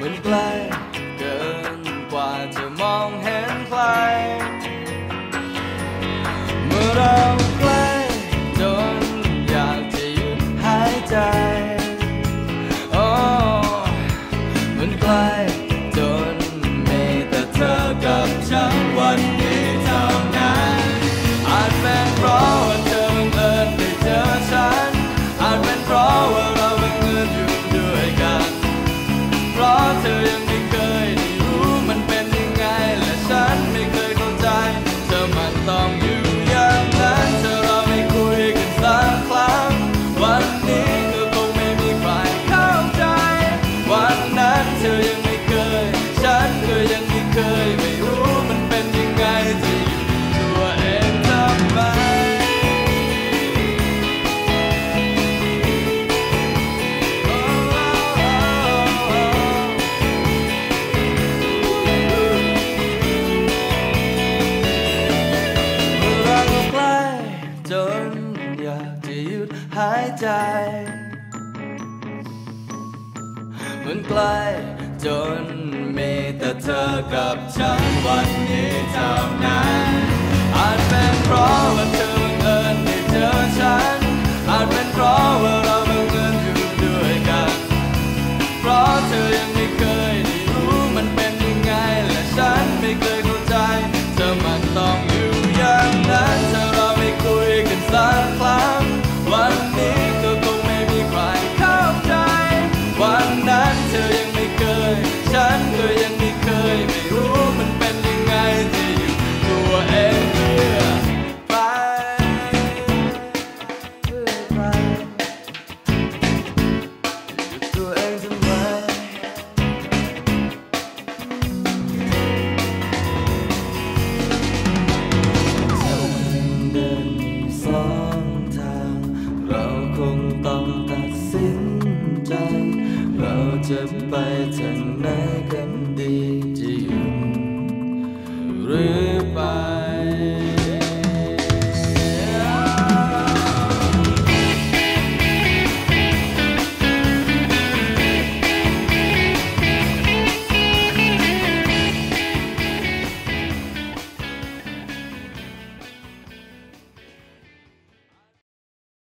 มันไกลเกินกว่าจะมองเห็นใคร เมื่อเราใกล้จนอยากจะหยุดหายใจโอ้มันไกลจนมีแต่เธอกับฉัน หายใจ มันใกล้จนมีแต่เธอกับฉันวันนี้เท่านั้น ไ在